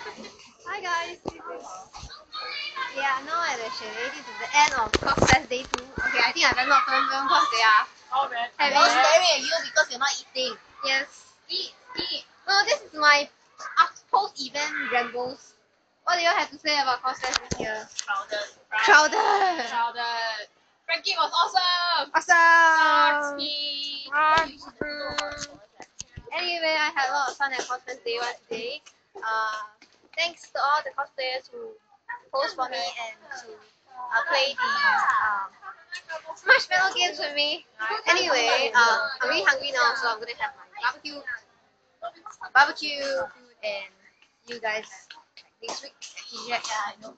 Hi guys. Yeah, now at chalet. This is the end of Cosfest day two. Okay, I think I better not film them because they are having. I was staring at you because you're not eating. Yes. Eat, eat. No, this is my post-event rambles. What do you have to say about Cosfest this year? Crowded. Crowded. Crowded. Frankie was awesome. Awesome. Me. Anyway, I had a lot of fun at Cosfest Day one today. Uh, thanks to all the cosplayers who posed for me and to uh, play the um, marshmallow games with me. Anyway, um, I'm really hungry now, so I'm gonna have my barbecue, barbecue and you guys next week. Yeah, I know.